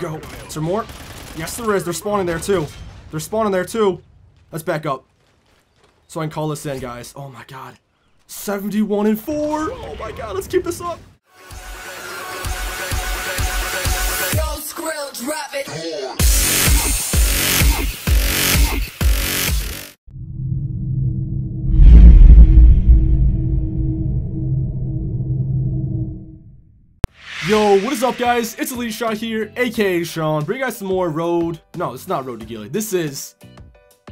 we go. Is there more? Yes, there is. They're spawning there, too. They're spawning there, too. Let's back up. So I can call this in, guys. Oh, my God. 71 and 4. Oh, my God. Let's keep this up. Yo, Skrill, drop it. Yo, what is up, guys? It's Elite Shot here, aka Sean. Bring you guys some more Road. No, it's not Road to Gilly. This is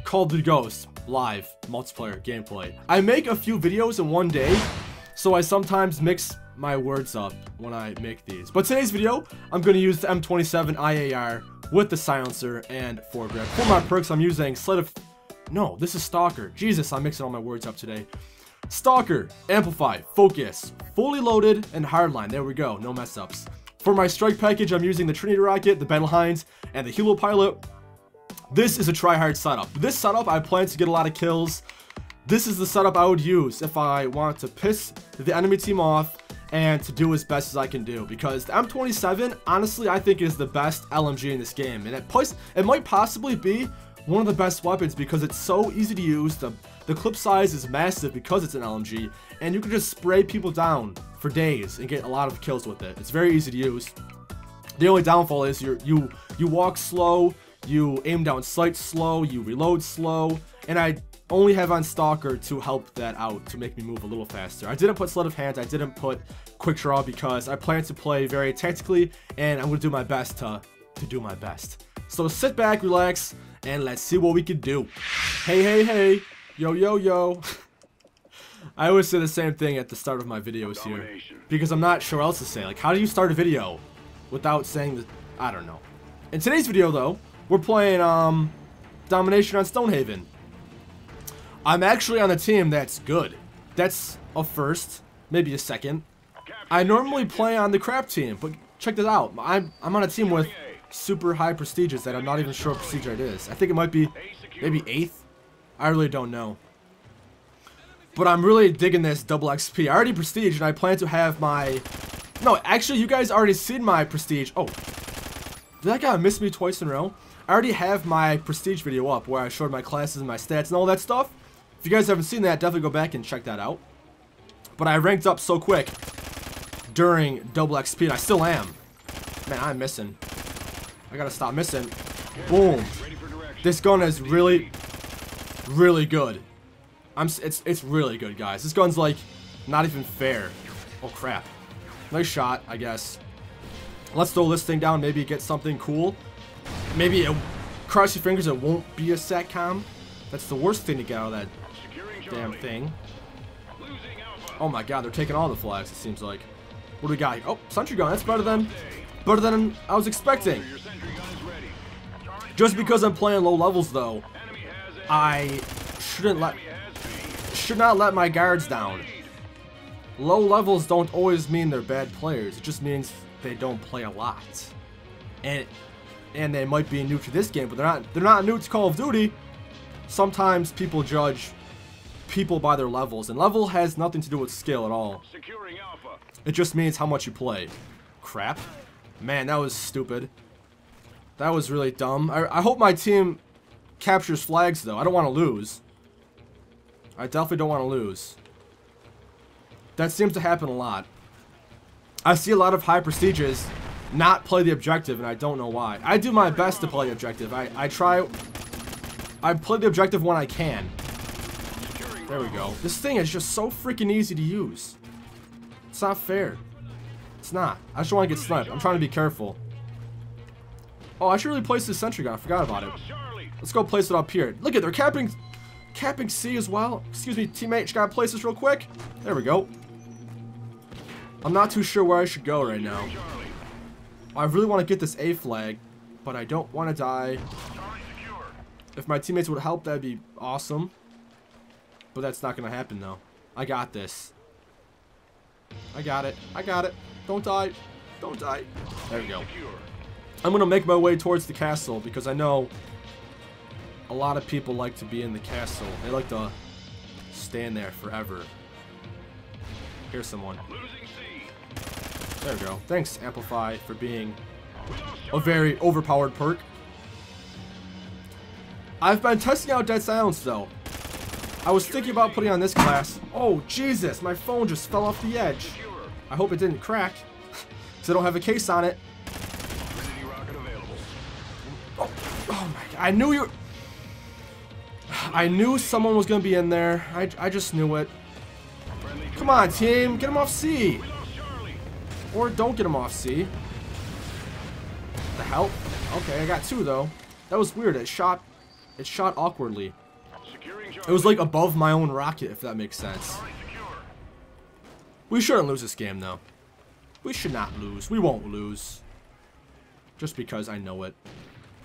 Call of Duty Ghosts live multiplayer gameplay. I make a few videos in one day, so I sometimes mix my words up when I make these. But today's video, I'm going to use the M27 IAR with the silencer and foregrip. For my perks, I'm using Sleight of... No, this is Stalker. Jesus, I'm mixing all my words up today. Stalker, Amplify, Focus, Fully Loaded, and Hardline. There we go, no mess ups. For my strike package, I'm using the Trinity Rocket, the Battle Hinds, and the Helo Pilot. This is a try-hard setup. This setup, I plan to get a lot of kills. This is the setup I would use if I want to piss the enemy team off and to do as best as I can do because the M27 honestly I think is the best LMG in this game and it it might possibly be one of the best weapons because it's so easy to use the the clip size is massive because it's an LMG and you can just spray people down for days and get a lot of kills with it it's very easy to use the only downfall is you you you walk slow you aim down sight slow you reload slow and I only have on Stalker to help that out to make me move a little faster. I didn't put Sleight of Hand, I didn't put Quick Draw because I plan to play very tactically and I'm going to do my best to, to do my best. So sit back, relax, and let's see what we can do. Hey, hey, hey. Yo, yo, yo. I always say the same thing at the start of my videos here because I'm not sure what else to say. Like, how do you start a video without saying the... I don't know. In today's video, though, we're playing um, Domination on Stonehaven. I'm actually on a team that's good. That's a first, maybe a second. I normally play on the crap team, but check this out. I'm, I'm on a team with super high prestiges that I'm not even sure what prestige it is. I think it might be maybe 8th. I really don't know. But I'm really digging this double XP. I already prestige and I plan to have my... No, actually you guys already seen my prestige. Oh, did that guy miss me twice in a row? I already have my prestige video up where I showed my classes and my stats and all that stuff. If you guys haven't seen that, definitely go back and check that out. But I ranked up so quick during double XP, and I still am. Man, I'm missing. I gotta stop missing. Boom. This gun is really, really good. I'm. It's it's really good, guys. This gun's like not even fair. Oh crap. Nice shot, I guess. Let's throw this thing down. Maybe get something cool. Maybe it, cross your fingers. It won't be a satcom. That's the worst thing to get out of that damn thing. Oh my god, they're taking all the flags, it seems like. What do we got here? Oh, sentry gun. That's better than better than I was expecting. Just because I'm playing low levels though, I shouldn't let should not let my guards down. Low levels don't always mean they're bad players. It just means they don't play a lot. And and they might be new to this game, but they're not they're not new to Call of Duty. Sometimes people judge people by their levels, and level has nothing to do with skill at all. It just means how much you play. Crap. Man, that was stupid. That was really dumb. I, I hope my team captures flags, though. I don't want to lose. I definitely don't want to lose. That seems to happen a lot. I see a lot of high prestiges not play the objective, and I don't know why. I do my best to play the objective. I, I try... I play the objective when I can. There we go. This thing is just so freaking easy to use. It's not fair. It's not. I just want to get sniped. I'm trying to be careful. Oh, I should really place this sentry gun. I forgot about it. Let's go place it up here. Look at they're capping capping C as well. Excuse me, teammate. Just gotta place this real quick. There we go. I'm not too sure where I should go right now. I really want to get this A flag, but I don't want to die. If my teammates would help, that'd be awesome. But that's not going to happen, though. I got this. I got it. I got it. Don't die. Don't die. There we go. I'm going to make my way towards the castle because I know a lot of people like to be in the castle. They like to stand there forever. Here's someone. There we go. Thanks, Amplify, for being a very overpowered perk. I've been testing out Dead Silence though. I was thinking about putting on this class. Oh, Jesus, my phone just fell off the edge. I hope it didn't crack. Because I don't have a case on it. Oh, oh my god, I knew you... I knew someone was going to be in there. I, I just knew it. Come on, team. Get him off C. Or don't get him off C. The hell? Okay, I got two, though. That was weird. It shot... It shot awkwardly. It was like above my own rocket, if that makes sense. We shouldn't lose this game, though. We should not lose. We won't lose. Just because I know it.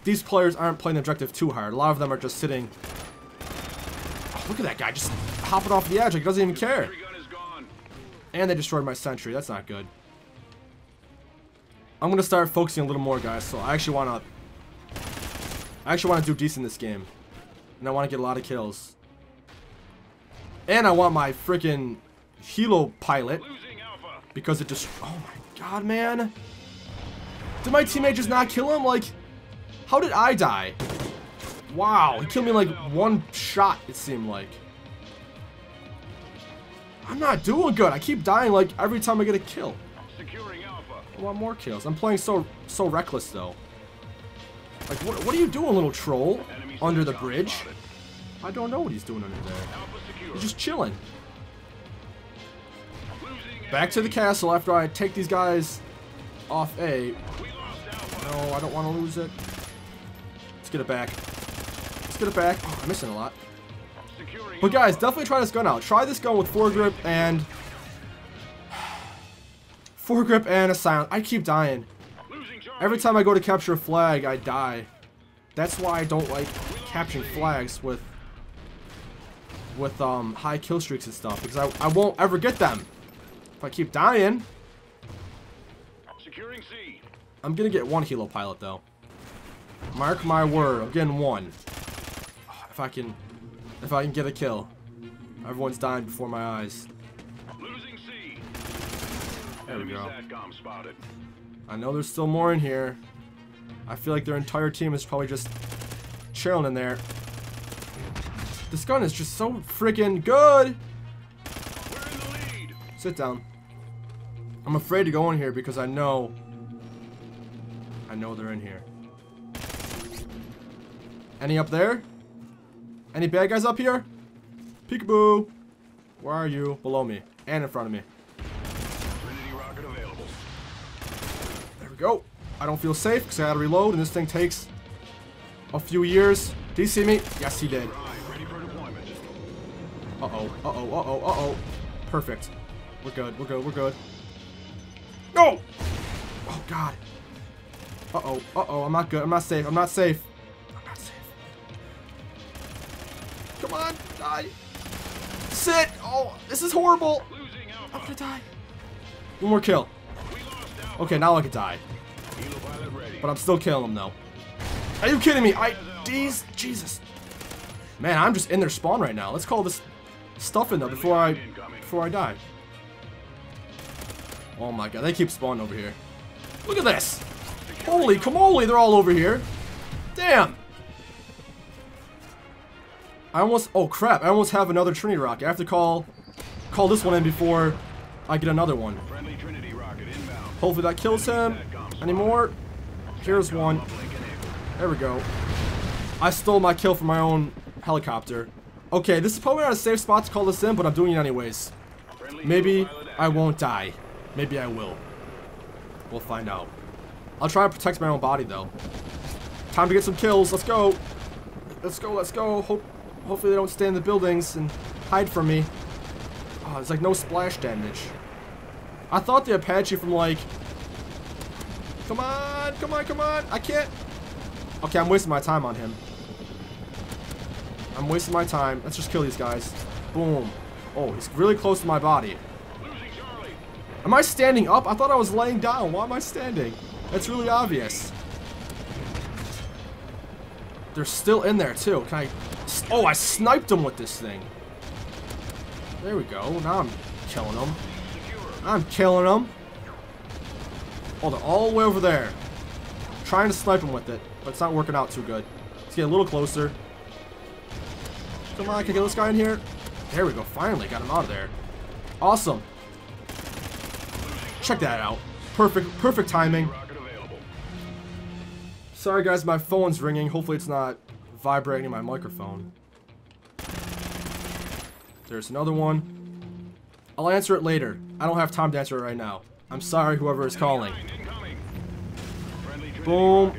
These players aren't playing objective too hard. A lot of them are just sitting... Look at that guy just hopping off the edge like he doesn't even care. And they destroyed my sentry. That's not good. I'm going to start focusing a little more, guys. So I actually want to... I actually want to do decent this game. And I want to get a lot of kills. And I want my freaking Helo pilot. Because it just... Oh my god, man. Did my teammate just not kill him? Like, how did I die? Wow, he killed me like one shot, it seemed like. I'm not doing good. I keep dying like every time I get a kill. I want more kills. I'm playing so so reckless though. Like, what, what are you doing, little troll? Under the bridge? I don't know what he's doing under there. He's just chilling. Back to the castle after I take these guys off A. No, I don't want to lose it. Let's get it back. Get it back. Oh, I'm missing a lot. But guys, definitely try this gun out. Try this gun with foregrip and... Foregrip and a silent. I keep dying. Every time I go to capture a flag, I die. That's why I don't like capturing flags with with um high kill streaks and stuff because I, I won't ever get them if I keep dying. Securing C. I'm gonna get one helo pilot though. Mark my word, I'm getting one. If I can, if I can get a kill. Everyone's dying before my eyes. Losing C. There we Enemy go. Spotted. I know there's still more in here. I feel like their entire team is probably just chilling in there. This gun is just so freaking good. We're in the lead. Sit down. I'm afraid to go in here because I know I know they're in here. Any up there? Any bad guys up here? Peekaboo! Where are you? Below me. And in front of me. Trinity rocket available. There we go. I don't feel safe because I gotta reload and this thing takes a few years. Did he see me? Yes, he did. Uh-oh, uh-oh, uh-oh, uh-oh. Perfect. We're good, we're good, we're good. No! Oh, God. Uh-oh, uh-oh, I'm not good. I'm not safe. I'm not safe. Come on, die. Sit! Oh, this is horrible. I'm gonna die. One more kill. Okay, now I can die. But I'm still killing them, though. Are you kidding me? I... These... Jesus. Man, I'm just in their spawn right now. Let's call this stuff in there before I... Before I die. Oh my god, they keep spawning over here. Look at this! Holy camole, they're all over here. Damn! I almost... Oh crap, I almost have another Trinity rocket. I have to call... Call this one in before I get another one. Friendly Trinity rocket inbound. Hopefully that kills him. Any more? Here's one. There we go. I stole my kill from my own helicopter. Okay, this is probably not a safe spot to call this in, but I'm doing it anyways. Maybe I won't die. Maybe I will. We'll find out. I'll try to protect my own body, though. Time to get some kills. Let's go. Let's go, let's go. Hope, hopefully they don't stay in the buildings and hide from me. Oh, there's like no splash damage. I thought the Apache from like... Come on, come on, come on. I can't... Okay, I'm wasting my time on him. I'm wasting my time. Let's just kill these guys. Boom. Oh, he's really close to my body. Am I standing up? I thought I was laying down. Why am I standing? That's really obvious. They're still in there, too. Can I... Oh, I sniped him with this thing. There we go. Now I'm killing him. I'm killing him. Oh, they're all the way over there. trying to snipe him with it, but it's not working out too good. Let's get a little closer. Come on, I can I get this guy in here? There we go, finally got him out of there. Awesome. Check that out. Perfect, perfect timing. Sorry guys, my phone's ringing. Hopefully it's not vibrating my microphone. There's another one. I'll answer it later. I don't have time to answer it right now. I'm sorry whoever is calling. Boom.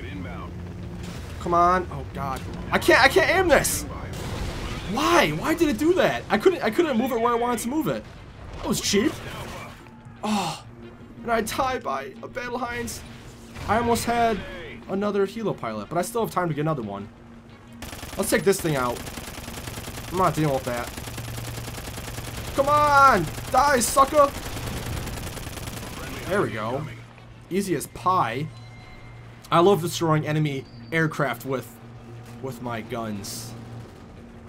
Come on. Oh god. I can't I can't aim this! Why? Why did it do that? I couldn't I couldn't move it where I wanted to move it. That was cheap. Oh. And I died by a Battle Hinds. I almost had another Helo pilot, but I still have time to get another one. Let's take this thing out. I'm not dealing with that. Come on! Die, sucker! There we go. Easy as pie. I love destroying enemy aircraft with with my guns.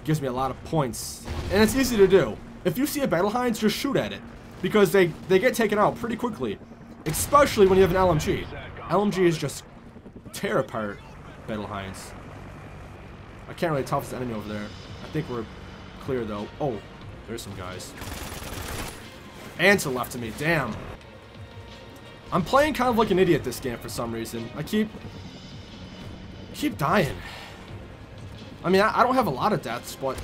Gives me a lot of points. And it's easy to do. If you see a Battle Hinds, just shoot at it. Because they, they get taken out pretty quickly. Especially when you have an LMG. LMG is just tear apart Battle Hinds. I can't really tell if an enemy over there. I think we're clear though. Oh, there's some guys. And to the left of me, damn. I'm playing kind of like an idiot this game for some reason. I keep keep dying. I mean, I, I don't have a lot of deaths, but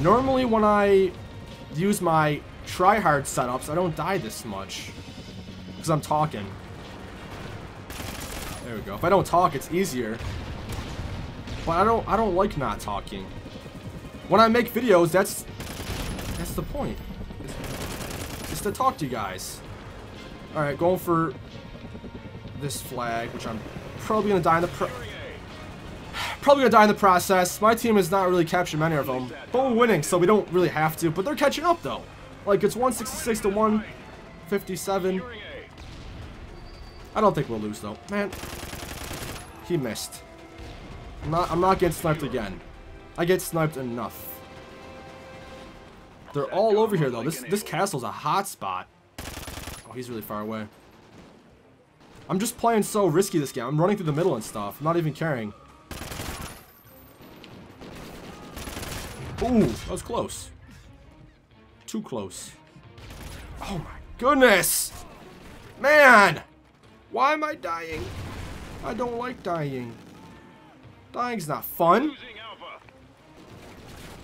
normally when I use my try-hard setups, I don't die this much. Because I'm talking. There we go. If I don't talk, it's easier. But I don't I don't like not talking. When I make videos, that's that's the point. Is, is to talk to you guys. Alright, going for this flag, which I'm probably gonna die in the pro probably gonna die in the process. My team has not really captured many of them, but we're winning, so we don't really have to. But they're catching up though. Like it's 166 to 157. I don't think we'll lose though. Man, he missed. I'm not. I'm not getting sniped again. I get sniped enough. They're all over here though. This this castle's a hot spot. Oh, he's really far away. I'm just playing so risky this game. I'm running through the middle and stuff. I'm not even caring. Ooh, that was close. Too close. Oh my goodness! Man! Why am I dying? I don't like dying. Dying's not fun.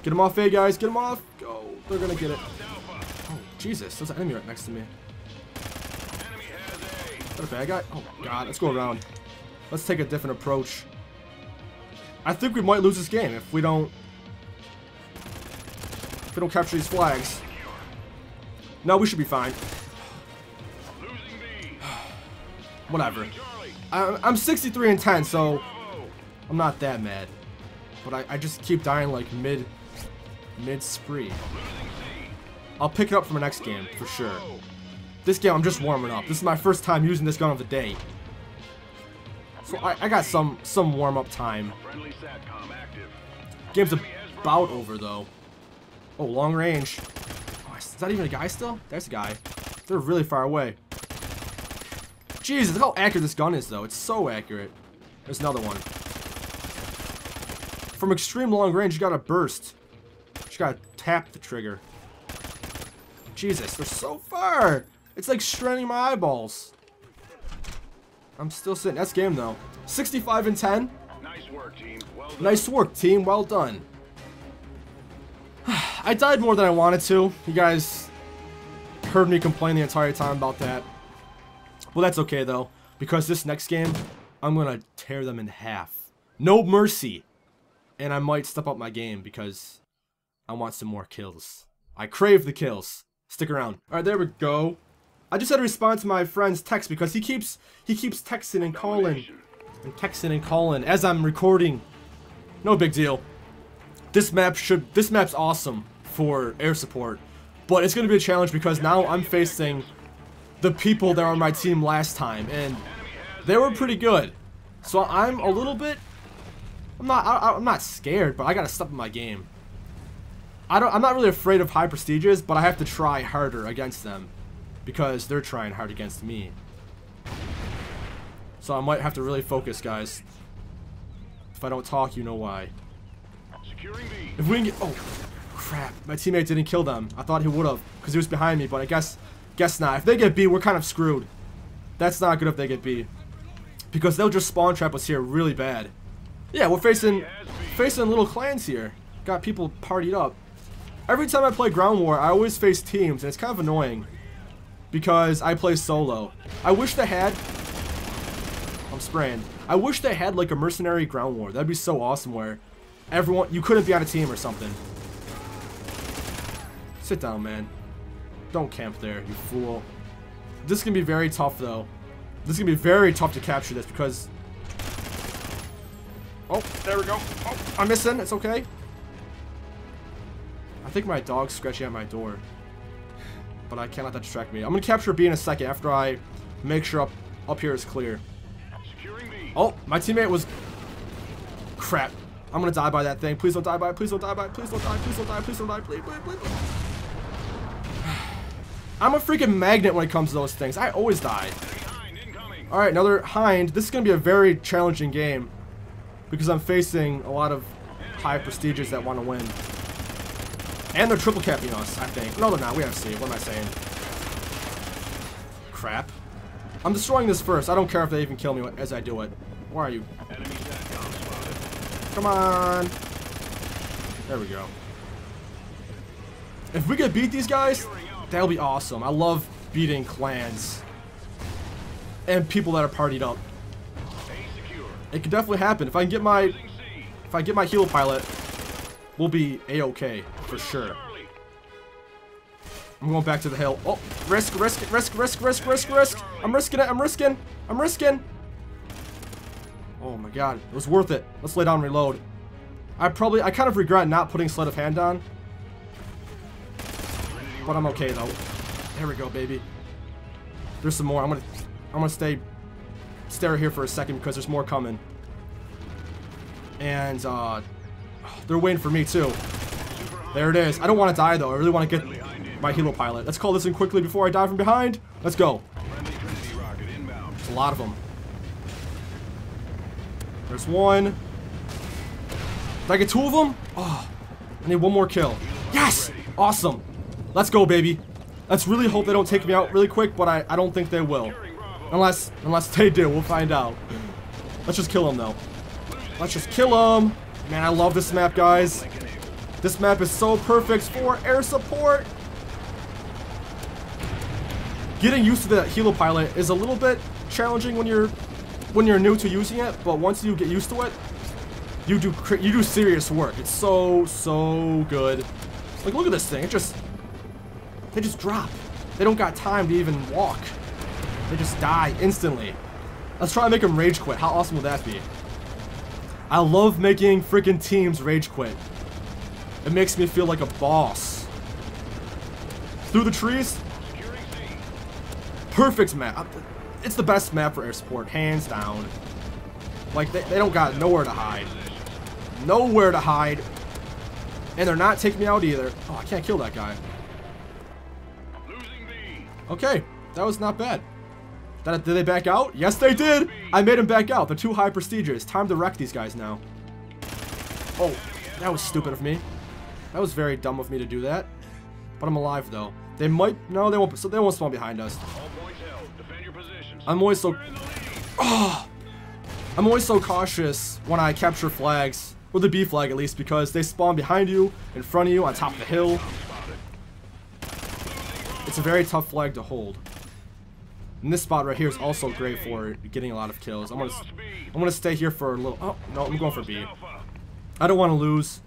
Get him off A, guys. Get him off. Go. They're gonna get it. Oh, Jesus. There's an enemy right next to me. Is that a bad guy? Oh, God. Let's go around. Let's take a different approach. I think we might lose this game if we don't... If we don't capture these flags. No, we should be fine. Whatever. I'm 63 and 10, so. I'm not that mad. But I, I just keep dying like mid... Mid-spree. Losing C. I'll pick it up for my next game, for sure. This game, I'm just warming up. This is my first time using this gun of the day. So I, I got some some warm-up time. Game's about over, though. Oh, long range. Oh, is that even a guy still? There's a guy. They're really far away. Jesus, look how accurate this gun is, though. It's so accurate. There's another one. From extreme long range, you gotta burst. You gotta tap the trigger. Jesus, they're so far. It's like straining my eyeballs. I'm still sitting. That's game, though. 65 and 10. Nice work, team. Well done. Nice work, team. Well done. I died more than I wanted to. You guys heard me complain the entire time about that. Well, that's okay, though. Because this next game, I'm going to tear them in half. No mercy. And I might step up my game because I want some more kills. I crave the kills. Stick around. Alright, there we go. I just had to respond to my friend's text because he keeps he keeps texting and calling and texting and calling as I'm recording. No big deal. This map should this map's awesome for air support, but it's gonna be a challenge because now I'm facing the people that were on my team last time, and they were pretty good. So I'm a little bit. I'm not. I, I'm not scared, but I gotta step in my game. I don't. I'm not really afraid of high prestiges, but I have to try harder against them because they're trying hard against me. So I might have to really focus, guys. If I don't talk, you know why. Securing B. If we can get... Oh, crap. My teammate didn't kill them. I thought he would have, because he was behind me, but I guess... Guess not. If they get B, we're kind of screwed. That's not good if they get B. Because they'll just spawn trap us here really bad. Yeah, we're facing... Facing little clans here. Got people partied up. Every time I play Ground War, I always face teams, and it's kind of annoying. Because I play solo. I wish they had... I'm spraying. I wish they had like a mercenary Ground War. That'd be so awesome where everyone... You couldn't be on a team or something. Sit down, man. Don't camp there, you fool. This is going to be very tough, though. This is going to be very tough to capture this because... Oh, there we go. Oh, I'm missing. It's okay. I think my dog's scratching at my door. But I can't let that distract me. I'm going to capture B in a second after I make sure up, up here is clear. Oh, my teammate was... Crap. I'm going to die by that thing. Please don't die by it. Please don't die by it. Please don't die. Please don't die. Please don't die. Please, please, please, please. I'm a freaking magnet when it comes to those things. I always die. Alright, another Hind. This is going to be a very challenging game. Because I'm facing a lot of high prestiges that want to win. And they're triple capping us, I think. No, they're not. We have C. What am I saying? Crap. I'm destroying this first. I don't care if they even kill me as I do it. Where are you? Come on. There we go. If we could beat these guys, that'll be awesome. I love beating clans. And people that are partied up. It could definitely happen. If I can get my if I get my helo pilot, we'll be a-okay for sure. I'm going back to the hill. Oh, risk, risk, risk, risk, risk, risk, risk. I'm risking it. I'm risking. I'm risking. Oh my god, it was worth it. Let's lay down reload. I probably, I kind of regret not putting sleight of hand on. But I'm okay though. There we go, baby. There's some more. I'm gonna, I'm gonna stay, stare here for a second because there's more coming. And uh, they're waiting for me too. There it is. I don't want to die though. I really want to get my helo pilot. Let's call this in quickly before I die from behind. Let's go. There's a lot of them. There's one. Did I get two of them? Oh, I need one more kill. Yes! Awesome. Let's go, baby. Let's really hope they don't take me out really quick, but I, I don't think they will. Unless, unless they do. We'll find out. Let's just kill them, though. Let's just kill them. Man, I love this map, guys. This map is so perfect for air support. Getting used to the helo pilot is a little bit challenging when you're when you're new to using it, but once you get used to it, you do you do serious work. It's so so good. Like look at this thing. It just they just drop. They don't got time to even walk. They just die instantly. Let's try and make them rage quit. How awesome would that be? I love making freaking teams rage quit. It makes me feel like a boss. Through the trees, perfect map. It's the best map for air support, hands down. Like, they, they don't got nowhere to hide. Nowhere to hide. And they're not taking me out either. Oh, I can't kill that guy. Okay, that was not bad. Did they back out? Yes, they did! I made them back out. They're too high prestigious. Time to wreck these guys now. Oh, that was stupid of me. That was very dumb of me to do that. But I'm alive, though. They might... No, they won't, so they won't spawn behind us. I'm always so... Lead. I'm always so cautious when I capture flags, or the B flag at least, because they spawn behind you, in front of you, on top of the hill. It's a very tough flag to hold. And this spot right here is also great for getting a lot of kills. I'm gonna. I'm gonna stay here for a little. Oh no, I'm going for B. I don't want to lose,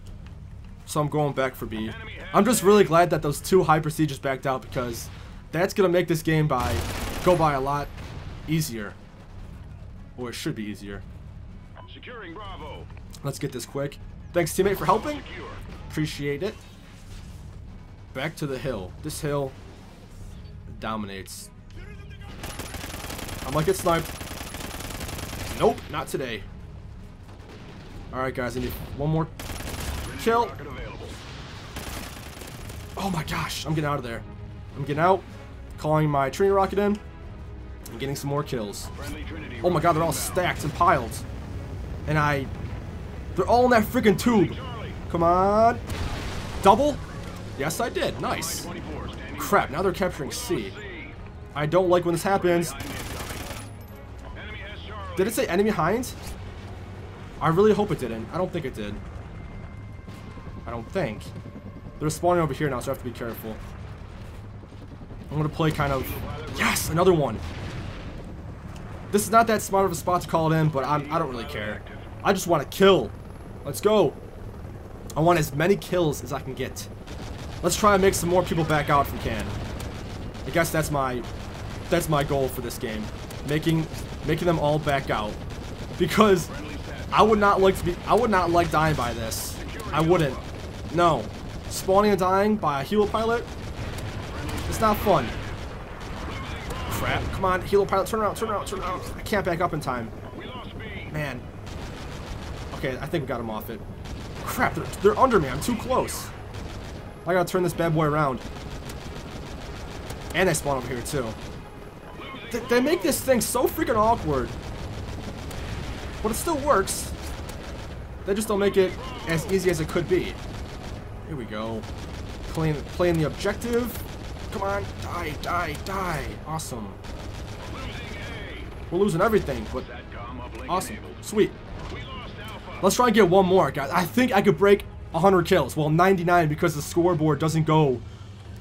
so I'm going back for B. I'm just really glad that those two high prestiges backed out because that's gonna make this game by go by a lot easier, or it should be easier. Securing Bravo. Let's get this quick. Thanks, teammate, for helping. Appreciate it. Back to the hill. This hill dominates. I might get sniped. Nope, not today. Alright, guys, I need one more kill. Oh my gosh, I'm getting out of there. I'm getting out, calling my Trini rocket in. and getting some more kills. Oh my god, they're all stacked and piled. And I... They're all in that freaking tube. Come on. Double? Yes, I did. Nice. Crap, now they're capturing C. I don't like when this happens. Did it say enemy behind? I really hope it didn't. I don't think it did. I don't think. They're spawning over here now, so I have to be careful. I'm gonna play kind of... Yes! Another one! This is not that smart of a spot to call it in, but I'm, I don't really care. I just want to kill. Let's go. I want as many kills as I can get. Let's try and make some more people back out if we can. I guess that's my that's my goal for this game. Making making them all back out. Because I would not like to be I would not like dying by this. I wouldn't. No. Spawning and dying by a helo pilot it's not fun. Crap. Come on, helo pilot, turn around, turn around, turn around. I can't back up in time. Man. Okay, I think we got him off it. Crap, they're, they're under me. I'm too close. I gotta turn this bad boy around. And they spawn over here, too. They, they make this thing so freaking awkward. But it still works. They just don't make it as easy as it could be. Here we go. Playing, playing the objective. Come on, die, die, die. Awesome. We're losing everything, but awesome. Sweet. Let's try and get one more, guys. I think I could break 100 kills. Well, 99 because the scoreboard doesn't go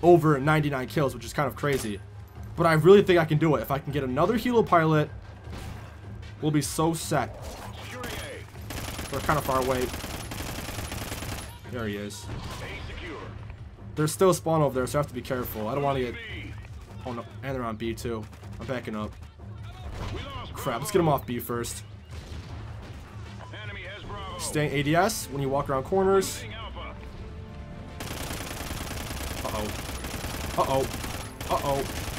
over 99 kills, which is kind of crazy. But I really think I can do it. If I can get another helo pilot, we'll be so set. They're kind of far away. There he is. There's still spawn over there, so I have to be careful. I don't want to get... Oh, no. And they're on B, too. I'm backing up. Crap, let's get him off B first. Staying ADS when you walk around corners. Uh-oh. Uh-oh. Uh-oh.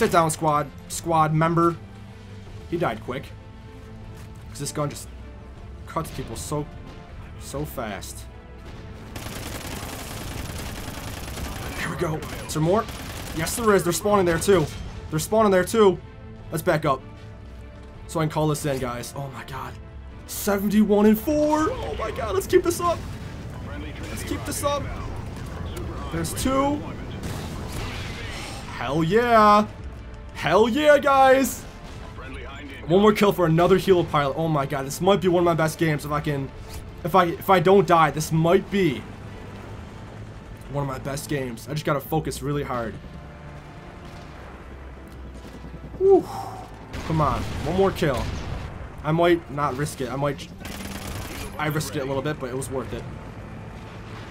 Sit down, squad. Squad member. He died quick. Because this gun just cuts people so, so fast. There we go. Is there more? Yes, there is. They're spawning there, too. They're spawning there, too. Let's back up. So I can call this in, guys. Oh, my God. 71 and 4. Oh, my God. Let's keep this up. Let's keep this up. There's two. Hell yeah! Hell yeah, guys! One more kill for another helo pilot. Oh my god, this might be one of my best games if I can if I if I don't die, this might be one of my best games. I just gotta focus really hard. Whew. Come on, one more kill. I might not risk it. I might I risked it a little bit, but it was worth it.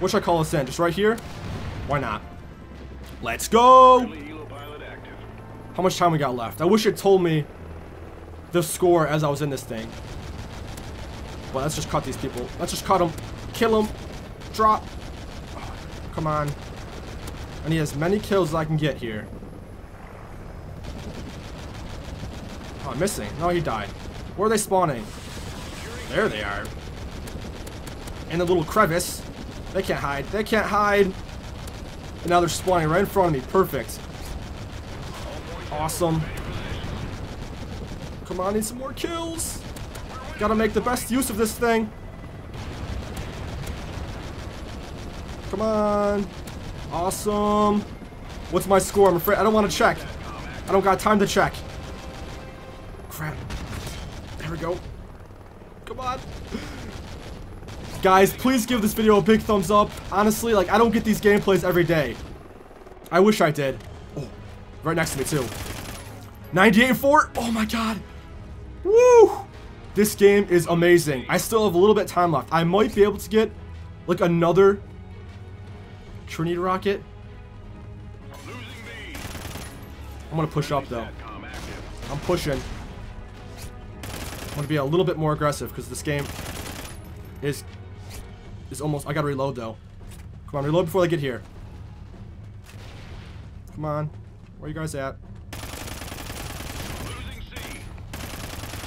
What should I call this in? Just right here? Why not? Let's go! Friendly helo pilot active. How much time we got left? I wish it told me the score as I was in this thing. But let's just cut these people. Let's just cut them. Kill them. Drop. Oh, come on. I need as many kills as I can get here. Oh, I'm missing. No, he died. Where are they spawning? There they are. In the little crevice. They can't hide. They can't hide. And now they're spawning right in front of me. Perfect. Awesome. Come on, need some more kills. Gotta make the best use of this thing. Come on. Awesome. What's my score? I'm afraid I don't want to check. I don't got time to check. Crap. There we go. Come on. Guys, please give this video a big thumbs up. Honestly, like, I don't get these gameplays every day. I wish I did. Oh, right next to me, too. 98 and 4. Oh, my God. Woo! This game is amazing. I still have a little bit time left. I might be able to get, like, another Trinity rocket. I'm going to push up, though. I'm pushing. I'm going to be a little bit more aggressive because this game is is almost... I got to reload, though. Come on, reload before they get here. Come on. Where you guys at?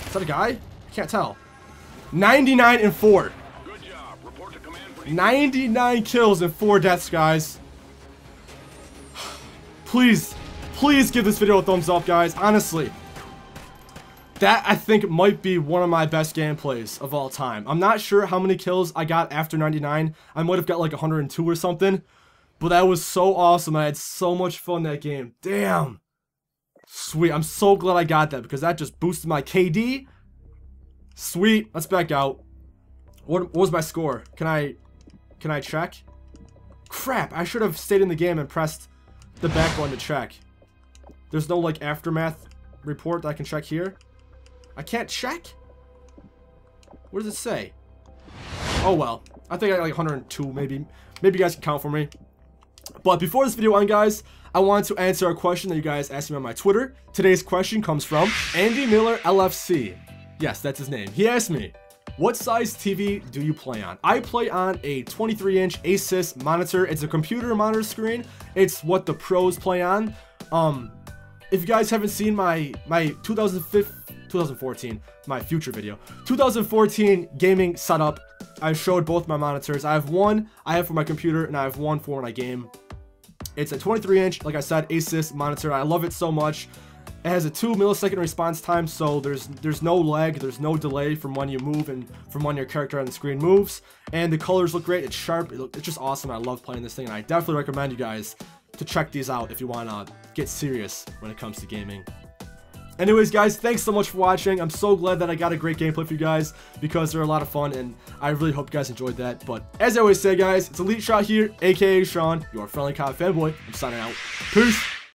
Is that a guy? I can't tell. 99 and 4. Good job. Report to command for 99 kills and 4 deaths, guys. Please, Please give this video a thumbs up, guys. Honestly, that I think might be one of my best gameplays of all time. I'm not sure how many kills I got after 99. I might have got like 102 or something. But that was so awesome. I had so much fun that game. Damn. Sweet. I'm so glad I got that because that just boosted my KD. Sweet. Let's back out. What, what was my score? Can I can I check? Crap. I should have stayed in the game and pressed the back one to check. There's no like aftermath report that I can check here. I can't check? What does it say? Oh well. I think I got like 102 maybe. Maybe you guys can count for me. But before this video on guys, I wanted to answer a question that you guys asked me on my Twitter. Today's question comes from Andy Miller LFC. Yes, that's his name. He asked me, what size TV do you play on? I play on a 23-inch Asus monitor. It's a computer monitor screen. It's what the pros play on. Um, if you guys haven't seen my my 2015 2014, my future video. 2014 gaming setup. I showed both my monitors. I have one I have for my computer and I have one for when I game. It's a 23 inch, like I said, Asus monitor. I love it so much. It has a 2 millisecond response time, so there's there's no lag, there's no delay from when you move and from when your character on the screen moves. And the colors look great, it's sharp, it look, it's just awesome. I love playing this thing, and I definitely recommend you guys to check these out if you want to get serious when it comes to gaming. Anyways, guys, thanks so much for watching. I'm so glad that I got a great gameplay for you guys because they're a lot of fun, and I really hope you guys enjoyed that. But as I always say, guys, it's Elite Shot here, aka Sean, your friendly COD fanboy. I'm signing out. Peace.